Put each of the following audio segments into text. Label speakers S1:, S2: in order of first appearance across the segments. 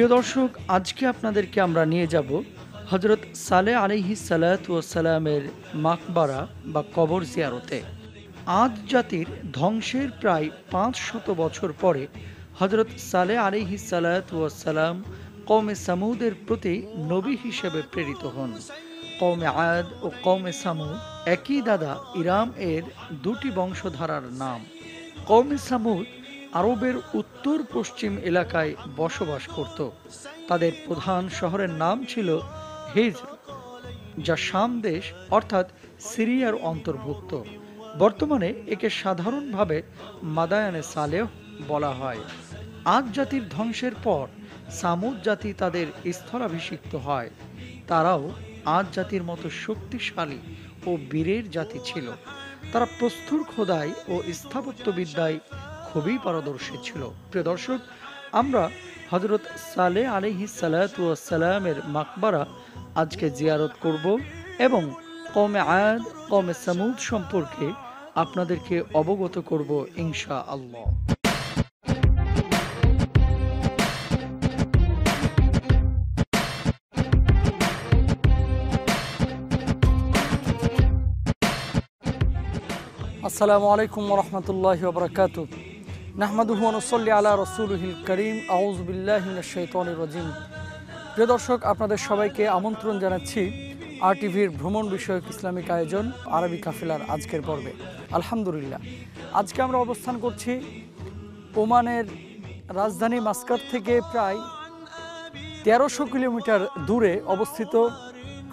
S1: প্রিয় দর্শক, আজকে আপনাদেরকে আমরা নিয়ে যাব হজরত সালে আলিহি সালামের মাকবারা বা কবর জিয়ারতে। আজ জাতির ধ্বংসের প্রায় পাঁচ শত বছর পরে হজরত সালে আলিহি সালাম কৌমে সামুদের প্রতি নবী হিসেবে প্রেরিত হন। কৌমে আয়াদ ও কৌমে সামুদ একই দাদা ইরাম এর দুটি বংশধারার নাম। কৌমে সামুদ আরবের উত্তর পশ্চিম এলাকায় বসবাস করত। তাদের প্রধান শহরের নাম ছিল হিজর, যা শাম দেশ, অর্থাৎ সিরিয়ার অন্তর্ভুক্ত। বর্তমানে একে সাধারণভাবে মাদায়ানে সালেহ বলা হয়। আজ জাতির ধ্বংসের পর সামুদ জাতি তাদের স্থলাভিষিক্ত হয়। তারাও আজ জাতির মতো শক্তিশালী ও বীরের জাতি ছিল। তারা প্রস্তুর খোদাই ও স্থাপত্যবিদ্যায় খুবই পারদর্শী ছিল। প্রিয় দর্শক, আমরা হজরত সালে আলিহি সালামের মাকবারা আজকে জিয়ারত করব এবং কমে আয়াদ কমে সামুদ সম্পর্কে আপনাদেরকে অবগত করব ইনশা আল্লাহ আসসালামু আলাইকুম রহমতুল্লাহ বরকাত নাহমাদুহু নসল্লি আলা রসুলহিল করিম। আউজবিল্লাহিনশৈতনির রজিম। প্রিয় দর্শক, আপনাদের সবাইকে আমন্ত্রণ জানাচ্ছি আর টিভির ভ্রমণ বিষয়ক ইসলামিক আয়োজন আরবি কাফিলার আজকের পর্বে। আলহামদুলিল্লাহ। আজকে আমরা অবস্থান করছি ওমানের রাজধানী মাস্কাট থেকে প্রায় তেরোশো কিলোমিটার দূরে অবস্থিত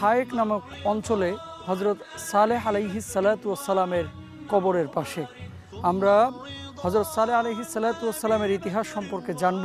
S1: হায়েক নামক অঞ্চলে হজরত সালেহ আলহি সালাতামের কবরের পাশে। আমরা হজরত সালে আলহি সালাতামের ইতিহাস সম্পর্কে জানব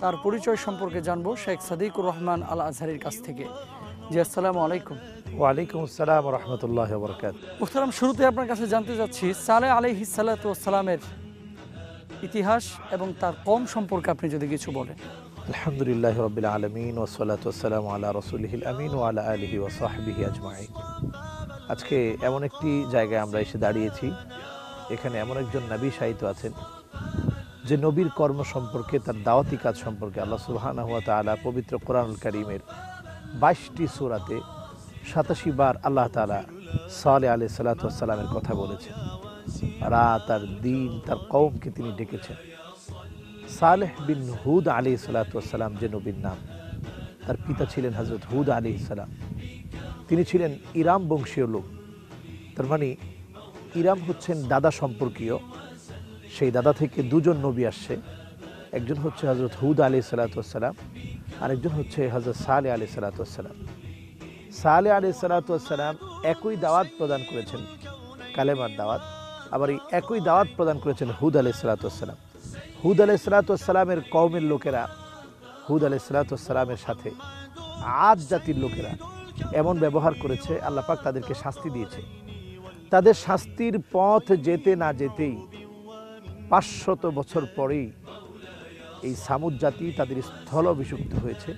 S1: তার পরিচয় সম্পর্কে জানব শেখ সাদিকুর রহমান আল আজহারির কাছ থেকে। জি আসসালামু আলাইকুম।
S2: ওয়ালাইকুম আসসালাম রহমতুল্লাহ বরকাত
S1: মুখতারাম শুরুতে আপনার কাছে জানতে চাচ্ছি সালে আলহি সালাতামের ইতিহাস এবং তার কম সম্পর্কে আপনি যদি কিছু বলেন।
S2: আলহামদুলিল্লাহ রবিল আলমিন ওসলাত ওসালাম আল্লাহ রসুলহিল আমিন ও আল্লাহ আলহি ওসাহবিহি আজমাই আজকে এমন একটি জায়গায় আমরা এসে দাঁড়িয়েছি এখানে এমন একজন নবী সাহিত্য আছেন যে নবীর কর্ম সম্পর্কে, তার দাওয়াতি কাজ সম্পর্কে আল্লাহ সুবাহানা তালা পবিত্র কোরআনুল করিমের বাইশটি সুরাতে সাতাশি বার আল্লাহ তালা সালে আলি সাল্লাতামের কথা বলেছেন। রাত আর দিন তার কৌমকে তিনি ডেকেছেন। সালেহ বিন হুদ আলী সালাতাম যে নবীর নাম, তার পিতা ছিলেন হজরত হুদ আলী সালাম। তিনি ছিলেন ইরাম বংশীয় লোক। তার মানে ইরাম হচ্ছেন দাদা সম্পর্কীয়। সেই দাদা থেকে দুজন নবী আসছে। একজন হচ্ছে হজরত হুদ আলী সালাতাম আরেকজন হচ্ছে হজরত সালে আলী সালাতাম সালে আলী সালাতাম একই দাওয়াত প্রদান করেছেন, কালেমার দাওয়াত, আবার এই একই দাওয়াত প্রদান করেছেন হুদ আলী সালাতাম হুদ আলাই সালাতামের কৌমের লোকেরা, হুদ আলাই সালাতামের সাথে আজ জাতির লোকেরা এমন ব্যবহার করেছে আল্লাপাক তাদেরকে শাস্তি দিয়েছে। তাদের শাস্তির পথ যেতে না যেতেই পাঁচশত বছর পরেই এই সামুদ জাতি তাদের স্থল অভিষুক্ত হয়েছে।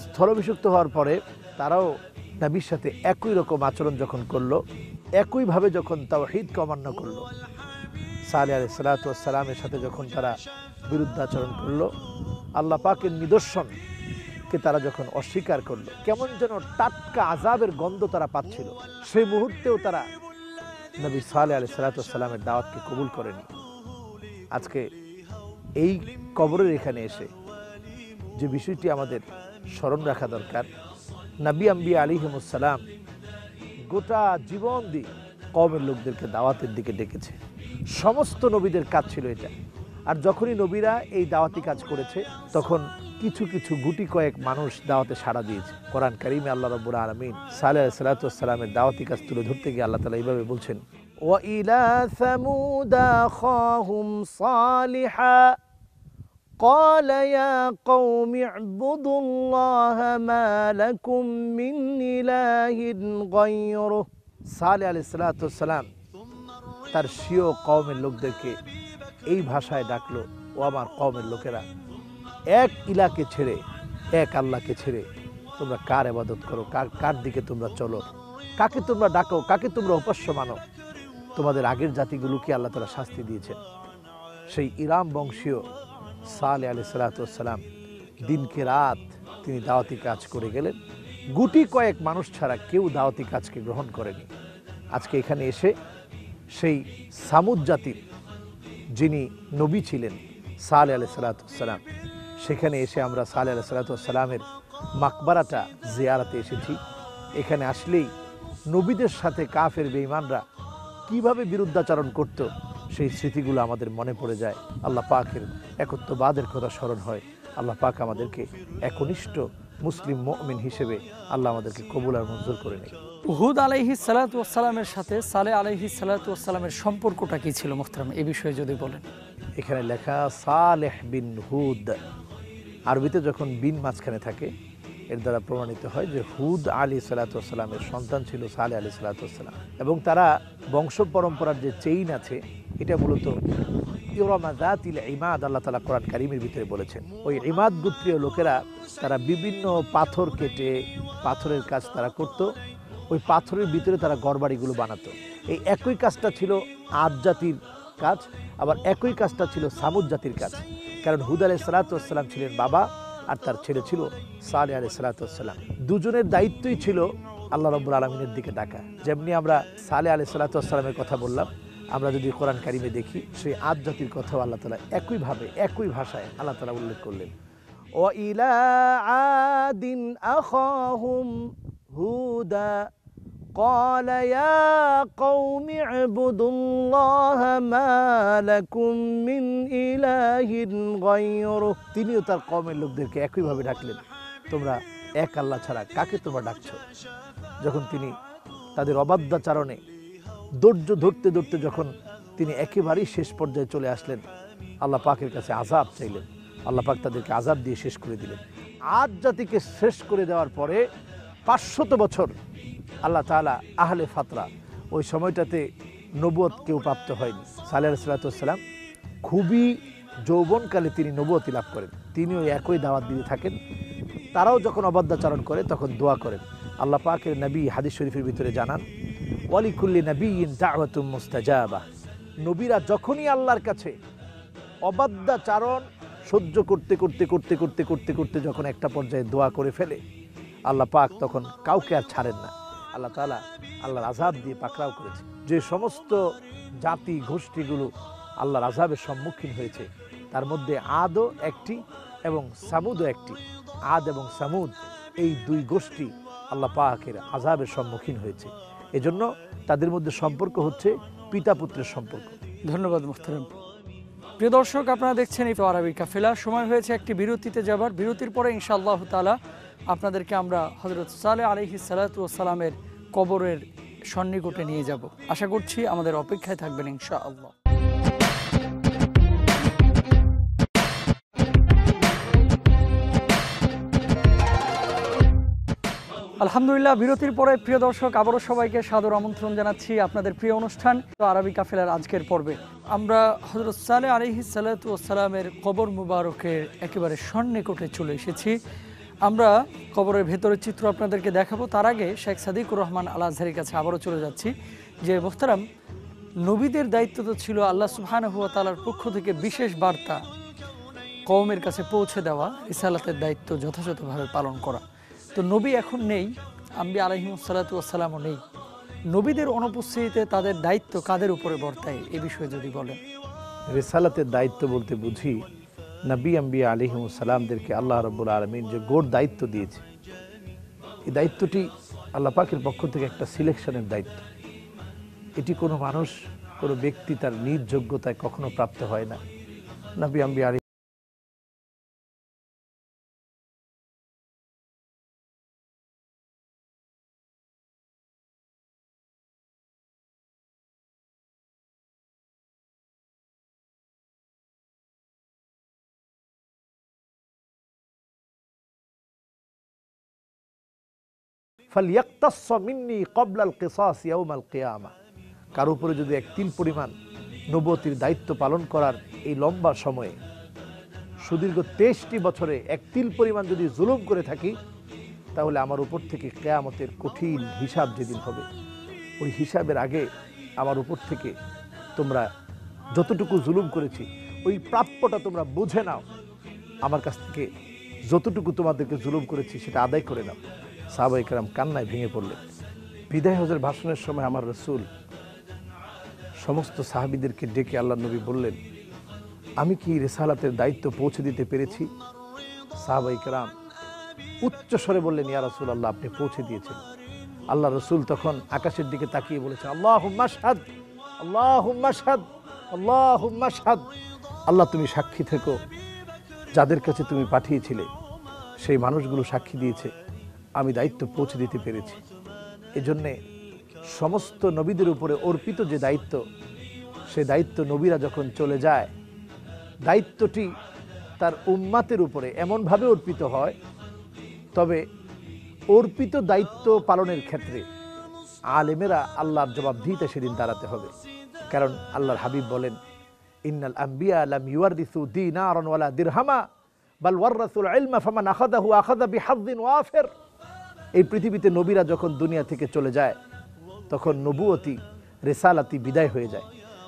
S2: স্থল অভিষুক্ত হওয়ার পরে তারাও নবীর সাথে একই রকম আচরণ যখন করল, একইভাবে যখন তাও হিদকে অমান্য করল সালে আলি সালাতামের সাথে যখন তারা বিরুদ্ধাচরণ করল, আল্লাহ পাকের নিদর্শনকে তারা যখন অস্বীকার করল, কেমন যেন টাটকা আজাবের গন্ধ তারা পাচ্ছিল। সেই মুহূর্তেও তারা নবী সালে আলি সালাতামের দাওয়াতকে কবুল করেনি। আজকে এই কবরের এখানে এসে যে বিষয়টি আমাদের স্মরণ রাখা দরকার, নবী আম্বি আলিহমুসালাম গোটা জীবন দিয়ে কমের লোকদেরকে দাওয়াতের দিকে ডেকেছে। সমস্ত নবীদের কাজ ছিল এটা। আর যখনই নবীরা এই দাওয়াতি কাজ করেছে, তখন কিছু কিছু গুটি কয়েক মানুষ দাওয়াতে সাড়া দিয়েছে কোরআন করিমে আল্লাহ রব্বুর আলমিন সালে সালাতামের দাওয়াতি কাজ তুলে ধরতে গিয়ে আল্লাহ তালা এইভাবে বলছেন وإلى ثمود أخاهم صالحا قال يا قوم اعبدوا الله ما لكم من إله غيره সালে আলি সালাতাম তার স্বীয় কওমের লোকদেরকে এই ভাষায় ডাকলো ও আমার কওমের লোকেরা এক ইলাকে ছেড়ে, এক আল্লাহকে ছেড়ে তোমরা কার এবাদত করো? কার কার দিকে তোমরা চলো? কাকে তোমরা ডাকো? কাকে তোমরা উপাস্য মানো? তোমাদের আগের জাতিগুলোকে আল্লাহ তালা শাস্তি দিয়েছেন? সেই ইরাম বংশীয় সালে আলি সালাতাম দিনকে রাত তিনি দাওয়াতি কাজ করে গেলেন। গুটি কয়েক মানুষ ছাড়া কেউ দাওয়াতি কাজকে গ্রহণ করেনি। আজকে এখানে এসে সেই সামুদ জাতির যিনি নবী ছিলেন সালে আলি সালাতাম সেখানে এসে আমরা সালে আলি সালাতামের মাকবারাটা জিয়ারাতে এসেছি। এখানে আসলেই নবীদের সাথে কাফের বেঈমানরা কীভাবে বিরুদ্ধাচারণ করত সেই স্মৃতিগুলো আমাদের মনে পড়ে যায়। আল্লাহ পাকের একত্ববাদের কথা স্মরণ হয়। আল্লাহ পাক আমাদেরকে একনিষ্ঠ মুসলিম মমিন হিসেবে আল্লাহ আমাদেরকে কবুল আর মঞ্জুর করে নেয়
S1: হুদ আলাইহি সালাতামের সাথে সালে আলাইহি সালাতামের সম্পর্কটা কি ছিল মোহতারাম? এ বিষয়ে যদি বলেন।
S2: এখানে লেখা সালেহ বিন হুদ। আরবিতে যখন বিন মাঝখানে থাকে, এর দ্বারা প্রমাণিত হয় যে হুদ আলী সালাতামের সন্তান ছিল সালে আলী সালাতাম এবং তারা বংশ পরম্পরার যে চেইন আছে, এটা মূলত ইমাদ, আল্লাহ তালা কোরআন কারিমের ভিতরে বলেছেন। ওই ইমাদ গোত্রীয় লোকেরা তারা বিভিন্ন পাথর কেটে পাথরের কাজ তারা করত, ওই পাথরের ভিতরে তারা গড়বাড়িগুলো বানাতো। এই একই কাজটা ছিল আদ জাতির কাজ, আবার একই কাজটা ছিল সামুদ জাতির কাজ। কারণ হুদ আলাই সালাতাম ছিলেন বাবা আর তার ছেলে ছিল সালে আলাই সালাতাম দুজনের দায়িত্বই ছিল আল্লাহ রব্বুল আলমিনের দিকে ডাকা। যেমনি আমরা সালে আলাই সালাতামের কথা বললাম, আমরা যদি কোরআন কারিমে দেখি, সেই আদ জাতির কথাও আল্লাহ তালা একইভাবে একই ভাষায় আল্লাহ তালা উল্লেখ করলেন। ও ইলা আদিন আখাহুম হুদা قال يا قوم اعبدوا الله ما لكم من إله غيره তিনিও তার কমের লোকদেরকে একইভাবে ডাকলেন তোমরা এক আল্লাহ ছাড়া কাকে তোমরা ডাকছো যখন তিনি তাদের অবাধ্যাচারণে ধৈর্য ধরতে ধরতে যখন তিনি একেবারেই শেষ পর্যায়ে চলে আসলেন আল্লাহ পাকের কাছে আজাব চাইলেন আল্লাহ পাক তাদেরকে আজাব দিয়ে শেষ করে দিলেন আজ জাতিকে শেষ করে দেওয়ার পরে পাঁচশত বছর আল্লাহ তালা আহলে ফাতরা ওই সময়টাতে নবুয়ত কেউ প্রাপ্ত হয়নি। সালেহ সালাতাম খুবই যৌবনকালে তিনি নবুয়তি লাভ করেন। তিনি ওই একই দাওয়াত দিয়ে থাকেন। তারাও যখন অবাধ্যাচারণ করে তখন দোয়া করেন। আল্লাহ পাকের নবী হাদিস শরীফের ভিতরে জানান, ওয়ালিকুল্লি নবী ইন দাওয়াতুম মুস্তাজাবা। নবীরা যখনই আল্লাহর কাছে অবাধ্যাচারণ সহ্য করতে করতে করতে করতে করতে করতে যখন একটা পর্যায়ে দোয়া করে ফেলে, আল্লাহ পাক তখন কাউকে আর ছাড়েন না। আল্লাহ তালা আল্লাহর আজাব দিয়ে পাকড়াও করেছে। যে সমস্ত জাতি গোষ্ঠীগুলো আল্লাহর আজাবের সম্মুখীন হয়েছে, তার মধ্যে আদও একটি এবং সামুদও একটি। আদ এবং সামুদ এই দুই গোষ্ঠী আল্লাহ পাকের আজাবের সম্মুখীন হয়েছে। এজন্য তাদের মধ্যে সম্পর্ক হচ্ছে পিতা পুত্রের সম্পর্ক।
S1: ধন্যবাদ মুহতারাম। প্রিয় দর্শক, আপনারা দেখছেন এই আরবি কাফেলা। সময় হয়েছে একটি বিরতিতে যাবার। বিরতির পরে ইনশাআল্লাহ তালা আপনাদেরকে আমরা হজরত সালে আলহি সালাতামের কবরের সন্নিকটে নিয়ে যাব। আশা করছি আমাদের অপেক্ষায় থাকবেন ইনশাআল্লাহ। আলহামদুলিল্লাহ, বিরতির পরে প্রিয় দর্শক, আবারও সবাইকে সাদর আমন্ত্রণ জানাচ্ছি আপনাদের প্রিয় অনুষ্ঠান, তো আরবি কাফেলার আজকের পর্বে। আমরা হজরত সালে আলহি সালাতামের কবর মুবারকের একেবারে সন্নিকটে চলে এসেছি। আমরা কবরের ভেতরের চিত্র আপনাদেরকে দেখাবো। তার আগে শেখ সাদিকুর রহমান আল কাছে আবারও চলে যাচ্ছি। যে মোহতারাম, নবীদের দায়িত্ব তো ছিল আল্লাহ সুবহান হুয়া তালার পক্ষ থেকে বিশেষ বার্তা, কওমের কাছে পৌঁছে দেওয়া, রিসালাতের দায়িত্ব যথাযথভাবে পালন করা। তো নবী এখন নেই, আম্বি আলহিমসাল্লাতুয়াসাল্লামও নেই। নবীদের অনুপস্থিতিতে তাদের দায়িত্ব কাদের উপরে বর্তায়, এ বিষয়ে যদি বলেন।
S2: রেসালাতের দায়িত্ব বলতে বুঝি নবী আম্বি আলিহসালামদেরকে আল্লাহ রব্বুল আলমিন যে গোড় দায়িত্ব দিয়েছে। এই দায়িত্বটি আল্লাহ পাকের পক্ষ থেকে একটা সিলেকশনের দায়িত্ব। এটি কোনো মানুষ, কোনো ব্যক্তি তার নির্যোগ্যতায় কখনো প্রাপ্ত হয় না। নবী আম্বি আলী ফালিয়াক্তাস মিন্নি কবলাল কিসাস ইয়াউমাল কিয়ামা কার উপরে যদি এক তিল পরিমাণ নবতির দায়িত্ব পালন করার এই লম্বা সময়ে সুদীর্ঘ তেইশটি বছরে এক তিল পরিমাণ যদি জুলুম করে থাকি, তাহলে আমার উপর থেকে কেয়ামতের কঠিন হিসাব যেদিন হবে, ওই হিসাবের আগে আমার উপর থেকে তোমরা যতটুকু জুলুম করেছি, ওই প্রাপ্যটা তোমরা বুঝে নাও। আমার কাছ থেকে যতটুকু তোমাদেরকে জুলুম করেছি, সেটা আদায় করে নাও। সাহাবা ইকরাম কান্নায় ভেঙে পড়লেন বিদায় হজের ভাষণের সময় আমার রসুল সমস্ত সাহাবিদেরকে ডেকে আল্লাহ নবী বললেন, আমি কি রেসালাতের দায়িত্ব পৌঁছে দিতে পেরেছি? সাহাবা ইকরাম উচ্চ স্বরে বললেন, ইয়া রসুল আল্লাহ আপনি পৌঁছে দিয়েছেন। আল্লাহ রসুল তখন আকাশের দিকে তাকিয়ে বলেছেন আল্লাহ হুম্মাসাদ আল্লাহ হুম্মাসাদ আল্লাহ হুম্মাসাদ আল্লাহ, তুমি সাক্ষী থেকো। যাদের কাছে তুমি পাঠিয়েছিলে, সেই মানুষগুলো সাক্ষী দিয়েছে। আমি দায়িত্ব পৌঁছে দিতে পেরেছি। এজন্যে সমস্ত নবীদের উপরে অর্পিত যে দায়িত্ব, সে দায়িত্ব নবীরা যখন চলে যায়, দায়িত্বটি তার উম্মাতের উপরে এমনভাবে অর্পিত হয়, তবে অর্পিত দায়িত্ব পালনের ক্ষেত্রে আলেমেরা আল্লাহর জবাবদিহিতে সেদিন দাঁড়াতে হবে। কারণ আল্লাহর হাবিব বলেন, ইন্নাল আম্বিয়া লাম ইউয়ারদিসু দীনারান ওয়ালা দিরহামা, বাল ওয়াররাসুল ইলমা ফামান আখাযাহু আখাযা বিহাযযিন ওয়াফির। এই পৃথিবীতে নবীরা যখন দুনিয়া থেকে চলে যায়, তখন নবুয়তি রেসালাতি বিদায় হয়ে যায়।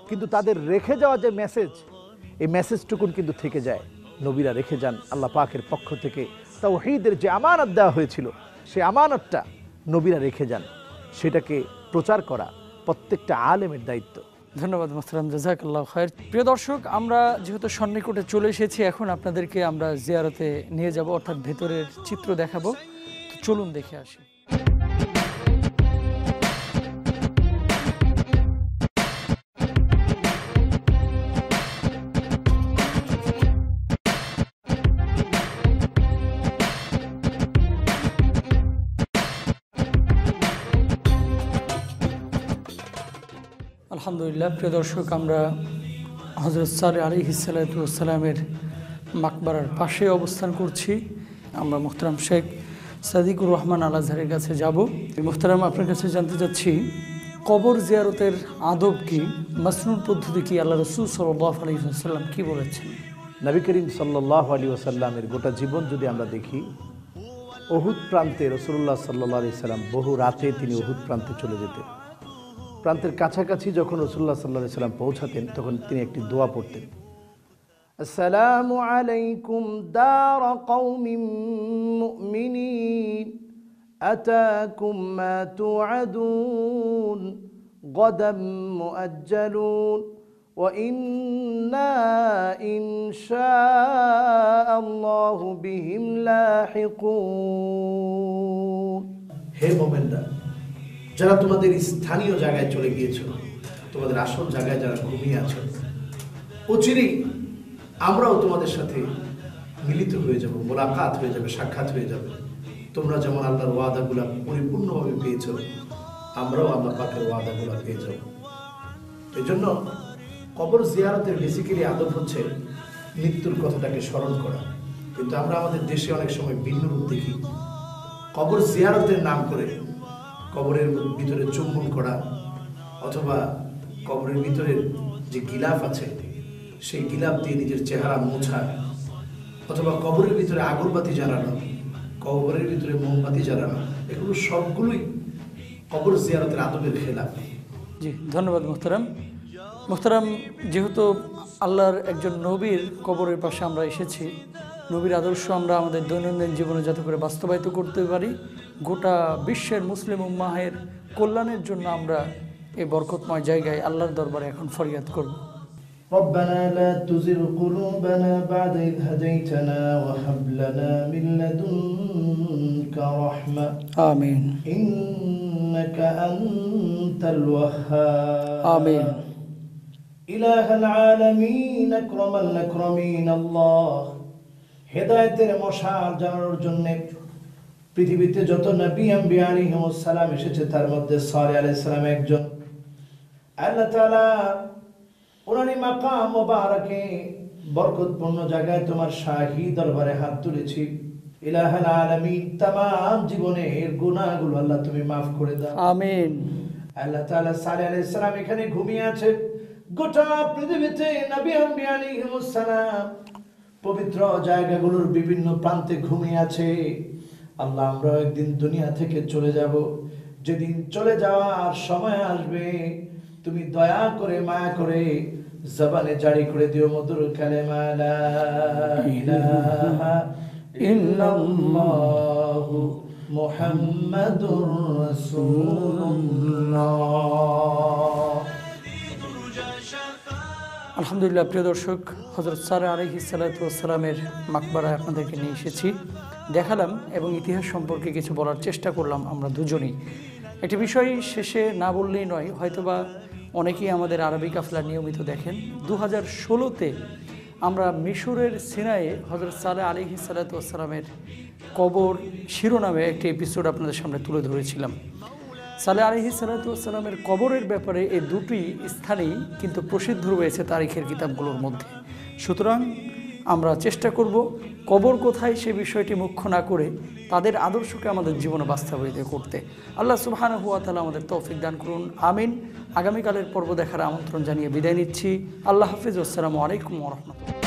S2: কিন্তু তাদের রেখে যাওয়া যে মেসেজ এই মেসেজটুকুন কিন্তু থেকে যায়। নবীরা রেখে যান আল্লাহ পাকের পক্ষ থেকে। তাওহীদের যে আমানত দেওয়া হয়েছিল সে আমানতটা নবীরা রেখে যান। সেটাকে প্রচার করা প্রত্যেকটা আলেমের দায়িত্ব।
S1: ধন্যবাদ মোহতারাম জাজাকাল্লাহ খায়ের প্রিয় দর্শক, আমরা যেহেতু সন্নিকটে চলে এসেছি, এখন আপনাদেরকে আমরা জিয়ারতে নিয়ে যাব, অর্থাৎ ভেতরের চিত্র দেখাবো। চলুন দেখে আসি। আলহামদুলিল্লাহ, প্রিয় দর্শক, আমরা হজরত সালে আলী হিসালাতামের মাকবারার পাশে অবস্থান করছি। আমরা মোহতারাম শেখ সাদিকুর রহমান আল আজহারের কাছে যাব। মোহতারাম, আপনার কাছে জানতে চাচ্ছি, কবর জিয়ারতের আদব কি? মাসনুর পদ্ধতি কি? আল্লাহ রসুল সাল্লাহ আলহিহাল্লাম কি বলেছেন?
S2: নবী করিম সাল্লাহ আলী ওসাল্লামের গোটা জীবন যদি আমরা দেখি অহুদ প্রান্তে রসুল্লাহ সাল্লাহ আলি সাল্লাম বহু রাতে তিনি অহুদ প্রান্তে চলে যেতেন। প্রান্তের কাছাকাছি যখন রসুল্লাহ সাল্লাহ সাল্লাম পৌঁছাতেন, তখন তিনি একটি দোয়া পড়তেন। আসসালামু আলাইকুম দার কৌমিম মুমিনিন أتاكم ما توعدون غدا مؤجلون وإنا إن شاء الله بهم لاحقون হে মোমেনরা যারা তোমাদের স্থানীয় জায়গায় চলে গিয়েছো তোমাদের আসল জায়গায় যারা ঘুমিয়ে আছো অচিরেই আমরাও তোমাদের সাথে মিলিত হয়ে যাব, মোলাকাত হয়ে যাবে, সাক্ষাৎ হয়ে যাবে। তোমরা যেমন আল্লাহর ওয়াদাগুলা পরিপূর্ণভাবে পেয়েছ, আমরাও আল্লাহ পাকের ওয়াদাগুলা পেয়ে যাব। এই জন্য কবর জিয়ারতের বেসিক্যালি আদব হচ্ছে মৃত্যুর কথাটাকে স্মরণ করা। কিন্তু আমরা আমাদের দেশে অনেক সময় ভিন্ন রূপ দেখি। কবর জিয়ারতের নাম করে কবরের ভিতরে চুম্বন করা অথবা কবরের ভিতরের যে গিলাফ আছে সেই গিলাপ দিয়ে নিজের চেহারা মোছা, অথবা কবরের ভিতরে আগরবাতি জ্বালানো, কবরের ভিতরে মোমবাতি জ্বালানো, এগুলো সবগুলোই কবর জিয়ারতের আদবের খেলাফ।
S1: জি, ধন্যবাদ মোহতারাম। মোহতারাম, যেহেতু আল্লাহর একজন নবীর কবরের পাশে আমরা এসেছি, নবীর আদর্শ আমরা আমাদের দৈনন্দিন জীবনে যাতে করে বাস্তবায়িত করতে পারি, গোটা বিশ্বের মুসলিম উম্মাহের কল্যাণের জন্য আমরা এই বরকতময় জায়গায় আল্লাহর দরবারে এখন ফরিয়াদ করব।
S2: ربنا لا تزغ قلوبنا بعد إذ هديتنا وهب لنا من لدنك رحمة
S1: আমিন
S2: إنك أنت الوهاب
S1: آمين.
S2: إله العالمين أكرم الأكرمين الله হেদায়েতের মশাল জানানোর জন্য পৃথিবীতে যত নবী আম্বি আলাইহিমুস সালাম এসেছে তার মধ্যে সালে আলাইহিস সালাম একজন আল্লাহ তাআলা ওনারই মাকাম মোবারকে বরকতপূর্ণ জায়গায় তোমার শাহী দরবারে হাত তুলেছি। ইলাহাল আলামিন তাম জীবনের গুনাহগুলো আল্লাহ তুমি মাফ করে দাও।
S1: আমিন।
S2: আল্লাহ তাআলা সালে আলাইহিস সালাম এখানে ঘুমিয়ে আছে। গোটা পৃথিবীতে নবী আম্বি আলাইহিমুস সালাম পবিত্র জায়গাগুলোর বিভিন্ন প্রান্তে ঘুমিয়ে আছে। আল্লাহ আমরা একদিন দুনিয়া থেকে চলে যাব। যেদিন চলে যাওয়ার সময় আসবে তুমি দয়া করে মায়া করে জবানে জারি করে দিও মধুর কালেমা
S1: আলহামদুলিল্লাহ, প্রিয় দর্শক হজরত সার আলহি সালাতামের মাকবারায় আপনাদেরকে নিয়ে এসেছি। দেখালাম এবং ইতিহাস সম্পর্কে কিছু বলার চেষ্টা করলাম আমরা দুজনেই। একটি বিষয় শেষে না বললেই নয়, হয়তোবা অনেকেই আমাদের আরবি কাফলা নিয়মিত দেখেন। দু হাজার ষোলোতে আমরা মিশরের সিনায়ে হজরত সালে আলিহি সালাতামের কবর শিরোনামে একটি এপিসোড আপনাদের সামনে তুলে ধরেছিলাম। সালে আলহি সালাতামের কবরের ব্যাপারে এই দুটি স্থানেই কিন্তু প্রসিদ্ধ রয়েছে তারিখের কিতাবগুলোর মধ্যে। সুতরাং আমরা চেষ্টা করব কবর কোথায় সে বিষয়টি মুখ্য না করে তাদের আদর্শকে আমাদের জীবনে বাস্তবায়িত করতে। আল্লাহ সুবহান হুয়া তালা আমাদের তৌফিক দান করুন। আমিন। আগামীকালের পর্ব দেখার আমন্ত্রণ জানিয়ে বিদায় নিচ্ছি। আল্লাহ হাফিজ। আসসালামু আলাইকুম রহমতুল্লাহ।